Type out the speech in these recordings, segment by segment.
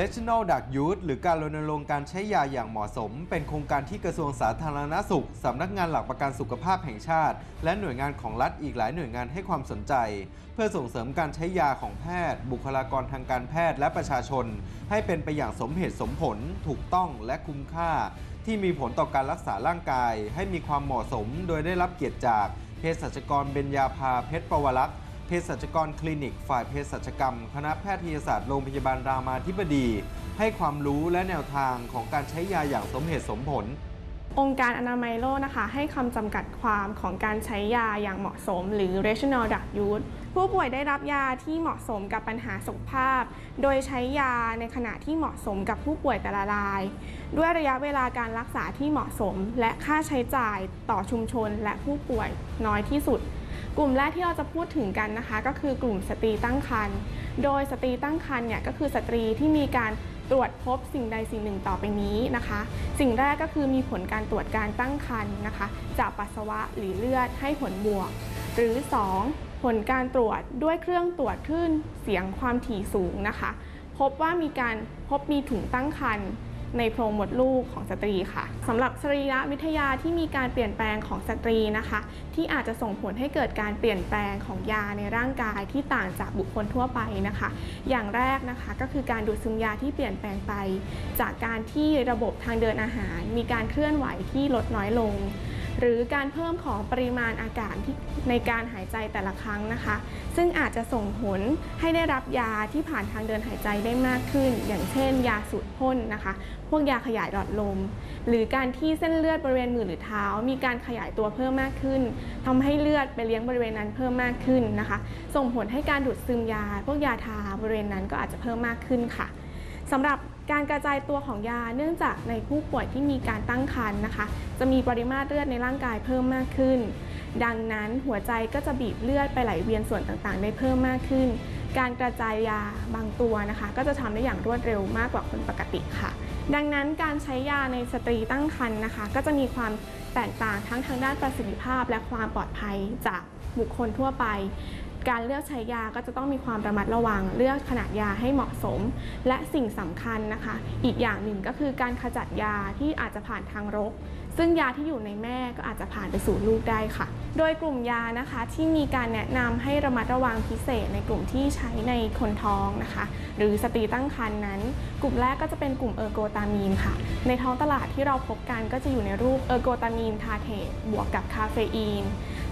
National Drug Use หรือการรณรงค์การใช้ยาอย่างเหมาะสม เป็นโครงการที่กระทรวงสาธารณสุข สำนักงานหลักประกันสุขภาพแห่งชาติ และหน่วยงานของรัฐอีกหลายหน่วยงานให้ความสนใจ เพื่อส่งเสริมการใช้ยาของแพทย์ บุคลากรทางการแพทย์และประชาชน ให้เป็นไปอย่างสมเหตุสมผล ถูกต้องและคุ้มค่า ที่มีผลต่อการรักษาร่างกาย ให้มีความเหมาะสม โดยได้รับเกียรติจากเภสัชกรเบญญาภาเพชรประวรักษ์ เภสัชกรคลินิก ฝ่ายเภสัชกรรม คณะแพทยศาสตร์โรงพยาบาลรามาธิบดี ให้ความรู้และแนวทางของการใช้ยาอย่างสมเหตุสมผล องค์การอนามัยโลกนะคะ ให้คำจำกัดความของการใช้ยาอย่างเหมาะสม หรือ rational drug use ผู้ป่วยได้รับยาที่เหมาะสมกับปัญหาสุขภาพ โดยใช้ยาในขณะที่เหมาะสมกับผู้ป่วยแต่ละราย ด้วยระยะเวลาการรักษาที่เหมาะสม และค่าใช้จ่ายต่อชุมชนและผู้ป่วยน้อยที่สุด กลุ่มแรกที่เราจะพูดถึงกันนะคะ ก็คือกลุ่มสตรีตั้งครรภ์โดยสตรีตั้งครรภ์เนี่ยก็คือสตรีที่มีการตรวจพบสิ่งใดสิ่งหนึ่งต่อไปนี้นะคะ สิ่งแรกก็คือมีผลการตรวจการตั้งครรภ์นะคะ จากปัสสาวะหรือเลือดให้ผลบวก หรือ 2. ผลการตรวจด้วยเครื่องตรวจคลื่นเสียงความถี่สูงนะคะ พบว่ามีการพบมีถุงตั้งครรภ์ ในโพรงมดลูกของสตรีค่ะสำหรับสรีระวิทยาที่มีการเปลี่ยนแปลงของสตรีนะคะ ที่อาจจะส่งผลให้เกิดการเปลี่ยนแปลงของยาในร่างกายที่ต่างจากบุคคลทั่วไปนะคะ อย่างแรกนะคะก็คือการดูดซึมยาที่เปลี่ยนแปลงไป จากการที่ระบบทางเดินอาหาร มีการเคลื่อนไหวที่ลดน้อยลง หรือการเพิ่มของปริมาณอากาศที่ในการหายใจแต่ละครั้งนะคะ ซึ่งอาจจะส่งผลให้ได้รับยาที่ผ่านทางเดินหายใจได้มากขึ้น อย่างเช่น ยาสูดพ่นนะคะ พวกยาขยายหลอดลม หรือการที่เส้นเลือดบริเวณมือหรือเท้า มีการขยายตัวเพิ่มมากขึ้นทำให้เลือดไปเลี้ยงบริเวณนั้นเพิ่มมากขึ้นนะคะ ส่งผลให้การดูดซึมยา พวกยาทาบริเวณนั้นก็อาจจะเพิ่มมากขึ้นค่ะสำหรับ การกระจายตัวของยาเนื่องจากในผู้ป่วยที่มีการตั้งครรภ์นะคะ จะมีปริมาตรเลือดในร่างกายเพิ่มมากขึ้น ดังนั้นหัวใจก็จะบีบเลือดไปไหลเวียนส่วนต่างๆ ได้เพิ่มมากขึ้น การกระจายยาบางตัวนะคะ ก็จะทำได้อย่างรวดเร็วมากกว่าคนปกติค่ะ ดังนั้นการใช้ยาในสตรีตั้งครรภ์นะคะ ก็จะมีความแตกต่างทั้งทางด้านประสิทธิภาพและความปลอดภัยจากบุคคลทั่วไป การเลือกใช้ยาก็จะต้องมีความระมัดระวัง เลือกขนาดยาให้เหมาะสม และสิ่งสำคัญนะคะ อีกอย่างหนึ่งก็คือการขจัดยาที่อาจจะผ่านทางรก ซึ่งยาที่อยู่ในแม่ก็อาจจะผ่านไปสู่ลูกได้ค่ะ โดยกลุ่มยานะคะที่มีการแนะนำให้ระมัดระวังพิเศษในกลุ่มที่ใช้ในคนท้องนะคะ หรือสตรีตั้งครรภ์นั้น กลุ่มแรกก็จะเป็นกลุ่ม ergotamine ค่ะ ในท้องตลาดที่เราพบกันก็จะอยู่ในรูป ergotamine tartrate บวกกับคาเฟอีน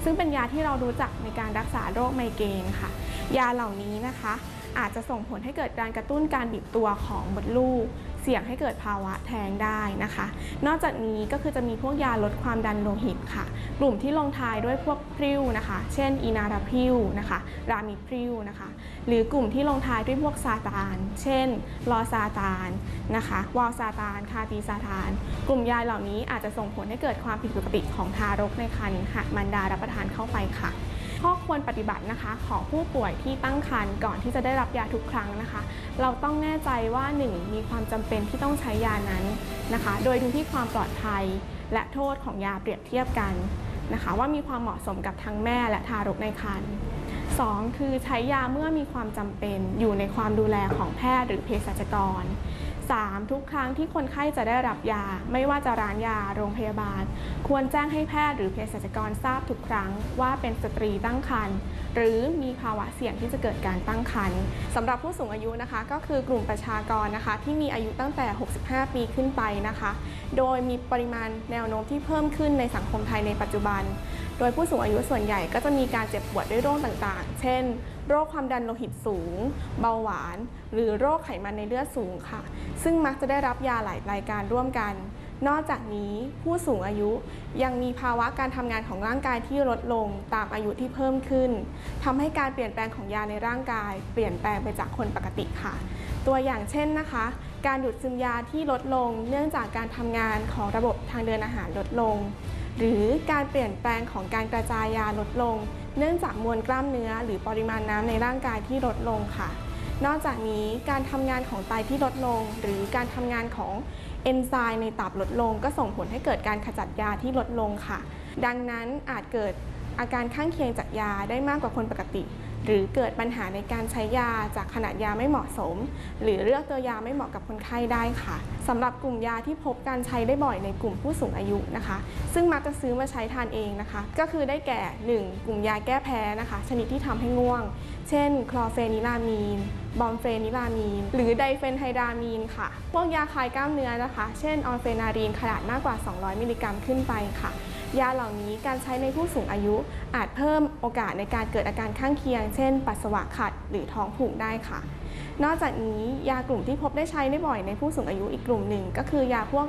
ซึ่งเป็นยาที่เรารู้จักในการรักษาโรคไมเกรนค่ะ ยาเหล่านี้นะคะ อาจจะส่งผลให้เกิดการกระตุ้นการบีบตัวของมดลูก เสี่ยงให้เกิดภาวะแท้งได้นะคะ นอกจากนี้ก็คือจะมีพวกยาลดความดันโลหิตค่ะ ลุ่มที่ลงท้ายด้วยพวกพริ้วนะคะ เช่นอีนาราพริ้วนะคะ รามิพริ้วนะคะ หรือกลุ่มที่ลงท้ายด้วยพวกซาตาน เช่น ลอซาตานนะคะวอลซาตาน คาตีซาตาน กลุ่มยาเหล่านี้อาจจะส่งผลให้เกิดความผิดปกติของทารกในครรภ์หากมารดารับประทานเข้าไปค่ะข้อควรปฏิบัตินะคะของผู้ป่วยที่ตั้งครรภ์ก่อนที่จะได้รับยาทุกครั้งนะคะ เราต้องแน่ใจว่า 1. มีความจำเป็นที่ต้องใช้ยานั้นนะคะ โดยดูที่ความปลอดภัยและโทษของยาเปรียบเทียบกัน นะคะว่ามีความเหมาะสมกับทั้งแม่และทารกในครรภ์ 2. คือใช้ยาเมื่อมีความจำเป็นอยู่ในความดูแลของแพทย์หรือเภสัชกร 3. ทุกครั้งที่คนไข้จะได้รับยา ไม่ว่าจะร้านยาโรงพยาบาล ควรแจ้งให้แพทย์หรือเภสัชกรทราบทุกครั้งว่าเป็นสตรีตั้งครรภ์หรือมีภาวะเสี่ยงที่จะเกิดการตั้งครรภ์สำหรับผู้สูงอายุนะคะ ก็คือกลุ่มประชากรนะคะ ที่มีอายุตั้งแต่ 65 ปีขึ้นไปนะคะ โดยมีปริมาณแนวโน้มที่เพิ่มขึ้นในสังคมไทยในปัจจุบัน ดยผู้สูงอายุส่วนใหญ่ก็จะมีการเจ็บปวดด้วยโรคต่างๆ เช่น โรคความดันโลหิตสูง เบาหวาน หรือโรคไขมันในเลือดสูงค่ะ ซึ่งมักจะได้รับยาหลายรายการร่วมกัน นอกจากนี้ผู้สูงอายุยังมีภาวะการทำงานของร่างกายที่ลดลงตามอายุที่เพิ่มขึ้นทำให้การเปลี่ยนแปลงของยาในร่างกาย เปลี่ยนแปลงไปจากคนปกติค่ะ ตัวอย่างเช่นนะคะ การดูดซึมยาที่ลดลง เนื่องจากการทำงานของระบบทางเดินอาหารลดลง หรือการเปลี่ยนแปลงของการกระจายยาลดลง เนื่องจากมวลกล้ามเนื้อ หรือปริมาณน้ำในร่างกายที่ลดลงค่ะ นอกจากนี้การทำงานของไตที่ลดลง หรือการทำงานของเอนไซม์ในตับลดลง ก็ส่งผลให้เกิดการขจัดยาที่ลดลงค่ะ ดังนั้นอาจเกิดอาการข้างเคียงจากยาได้มากกว่าคนปกติ หรือเกิดปัญหาในการใช้ยาจากขนาดยาไม่เหมาะสม หรือเลือกตัวยาไม่เหมาะกับคนไข้ได้ค่ะสำหรับกลุ่มยาที่พบการใช้ได้บ่อยในกลุ่มผู้สูงอายุนะคะ ซึ่งมักจะซื้อมาใช้ทานเองนะคะ ก็คือได้แก่ 1. กลุ่มยาแก้แพ้นะคะ ชนิดที่ทำให้ง่วง เช่น คลอเฟนิลามีน brompheniramine หรือ diphenhydramine ค่ะ พวกยาคลายกล้ามเนื้อนะคะ เช่น orphenadrine ขนาดมากกว่า 200 มิลลิกรัมขึ้นไปค่ะ ยาเหล่านี้การใช้ในผู้สูงอายุ อาจเพิ่มโอกาสในการเกิดอาการข้างเคียง เช่น ปัสสาวะขัดหรือท้องผูกได้ค่ะ นอกจากนี้ยากลุ่มที่พบได้ใช้ได้บ่อยในผู้สูงอายุอีกกลุ่มหนึ่ง ก็คือยาพวก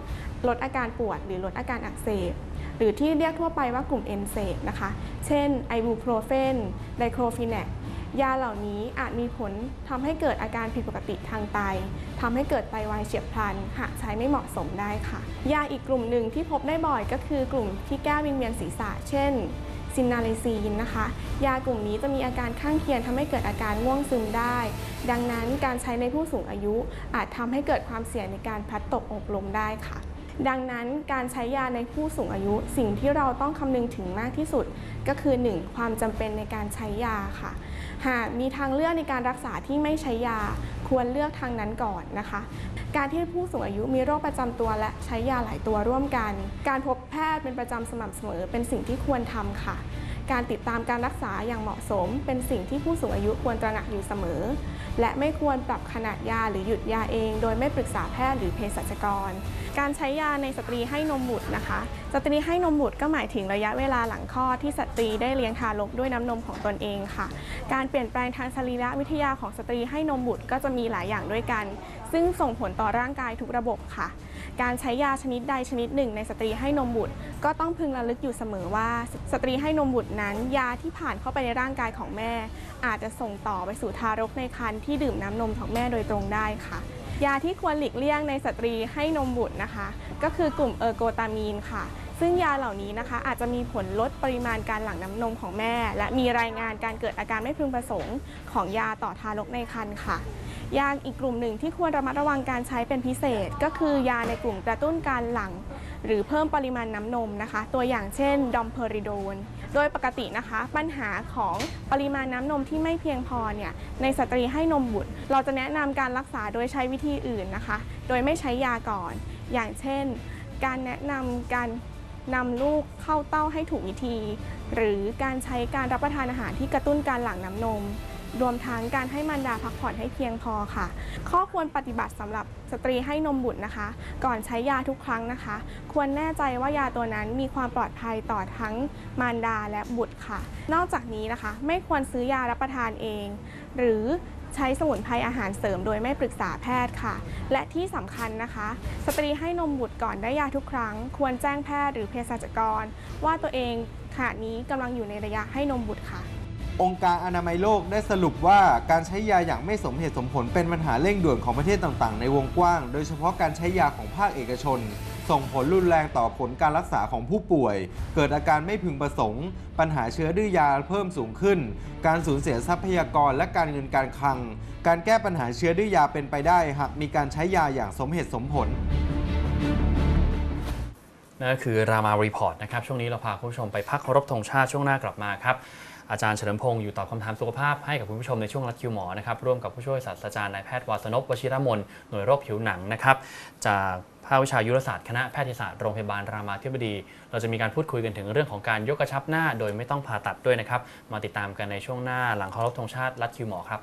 ลดอาการปวด หรือลดอาการอักเสบหรือที่เรียกทั่วไปว่ากลุ่ม NSAIDs นะคะ เช่น ibuprofenไดโครฟินแนก ยาเหล่านี้อาจมีผลทำให้เกิดอาการผิดปกติทางไตทำให้เกิดไตวายเฉียบพลัน หากใช้ไม่เหมาะสมได้ค่ะ ยาอีกกลุ่มหนึ่งที่พบได้บ่อยก็คือกลุ่มที่แก้วิงเวียนศีรษะ เช่นซินนาเลซีนนะคะ ยากลุ่มนี้จะมีอาการข้างเคียงทำให้เกิดอาการง่วงซึมได้ ดังนั้นการใช้ในผู้สูงอายุอาจทำให้เกิดความเสี่ยงในการพัดตกอกลมได้ค่ะดังนั้นการใช้ยาในผู้สูงอายุสิ่งที่เราต้องคำนึงถึงมากที่สุด ก็คือ 1. ความจำเป็นในการใช้ยาค่ะ หากมีทางเลือกในการรักษาที่ไม่ใช้ยา ควรเลือกทางนั้นก่อนนะคะ การที่ผู้สูงอายุมีโรคประจำตัวและใช้ยาหลายตัวร่วมกัน การพบแพทย์เป็นประจำสม่ำเสมอเป็นสิ่งที่ควรทำค่ะ การติดตามการรักษาอย่างเหมาะสม เป็นสิ่งที่ผู้สูงอายุควรตระหนักอยู่เสมอ และไม่ควรปรับขนาดยาหรือหยุดยาเอง โดยไม่ปรึกษาแพทย์หรือเภสัชกร การใช้ยาในสตรีให้นมบุตรนะคะ สตรีให้นมบุตรก็หมายถึงระยะเวลาหลังคลอดที่สตรีได้เลี้ยงทารกด้วยน้ำนมของตนเองค่ะ การเปลี่ยนแปลงทางสรีระวิทยาของสตรีให้นมบุตรก็จะมีหลายอย่างด้วยกัน ซึ่งส่งผลต่อร่างกายทุกระบบค่ะ การใช้ยาชนิดใดชนิดหนึ่ง ในสตรีให้นมบุตร ก็ต้องพึงระลึกอยู่เสมอว่า สตรีให้นมบุตรนั้น ยาที่ผ่านเข้าไปในร่างกายของแม่ อาจจะส่งต่อไปสู่ทารกในครรภ์ที่ดื่มน้ำนมของแม่โดยตรงได้ค่ะ ยาที่ควรหลีกเลี่ยงในสตรีให้นมบุตรนะคะ ก็คือกลุ่ม ergotamine ค่ะ ซึ่งยาเหล่านี้นะคะอาจจะมีผลลดปริมาณการหลั่งน้ำนมของแม่ และมีรายงานการเกิดอาการไม่พึงประสงค์ของยาต่อทารกในครรภ์ค่ะ ยาอีกกลุ่มหนึ่งที่ควรระมัดระวังการใช้เป็นพิเศษ ก็คือยาในกลุ่มกระตุ้นการหลั่งหรือเพิ่มปริมาณน้ำนมนะคะ ตัวอย่างเช่น domperidone โดยปกตินะคะ ปัญหาของปริมาณน้ำนมที่ไม่เพียงพอเนี่ยในสตรีให้นมบุตร เราจะแนะนำการรักษาโดยใช้วิธีอื่นนะคะ โดยไม่ใช้ยาก่อน อย่างเช่น การแนะนำการ นำลูกเข้าเต้าให้ถูกวิธี หรือการใช้การรับประทานอาหารที่กระตุ้นการหลั่งน้ำนม รวมทั้งการให้มารดาพักผ่อนให้เพียงพอค่ะ ข้อควรปฏิบัติสำหรับสตรีให้นมบุตรนะคะ ก่อนใช้ยาทุกครั้งนะคะ ควรแน่ใจว่ายาตัวนั้นมีความปลอดภัยต่อทั้งมารดาและบุตรค่ะ นอกจากนี้นะคะ ไม่ควรซื้อยารับประทานเอง หรือ ใช้สมุนไพรอาหารเสริมโดยไม่ปรึกษาแพทย์ค่ะ และที่สำคัญนะคะ สตรีให้นมบุตรก่อนได้ยาทุกครั้ง ควรแจ้งแพทย์หรือเภสัชกร ว่าตัวเองขณะนี้กำลังอยู่ในระยะให้นมบุตรค่ะ องค์การอนามัยโลกได้สรุปว่าการใช้ยาอย่างไม่สมเหตุสมผลเป็นปัญหาเร่งด่วนของประเทศต่างๆ ในวงกว้าง โดยเฉพาะการใช้ยาของภาคเอกชน ส่งผลรุนแรงต่อผลการรักษาของผู้ป่วย เกิดอาการไม่พึงประสงค์ ปัญหาเชื้อดื้อยาเพิ่มสูงขึ้น การสูญเสียทรัพยากรและการเงินการคลัง การแก้ปัญหาเชื้อดื้อยาเป็นไปได้ หากมีการใช้ยาอย่างสมเหตุสมผลนั่นก็คือ Rama Report นะครับ ช่วงนี้เราพาคุณผู้ชมไปพักเคารพธงชาติช่วงหน้ากลับมาครับ อาจารย์เฉลิมพงศ์อยู่ตอบคำถามสุขภาพให้กับคุณผู้ชมในช่วงลัดคิวหมอนะครับร่วมกับผู้ช่วยศาสตราจารย์นายแพทย์วาสนภ วชิรมนหน่วยโรคผิวหนังนะครับจากภาควิชายุรศาสตร์คณะแพทยศาสตร์โรงพยาบาลรามาธิบดี เราจะมีการพูดคุยกันถึงเรื่องของการยกกระชับหน้า โดยไม่ต้องผ่าตัดด้วยนะครับมาติดตามกันในช่วงหน้าหลังเคารพธงชาติรัดคิวหมอครับ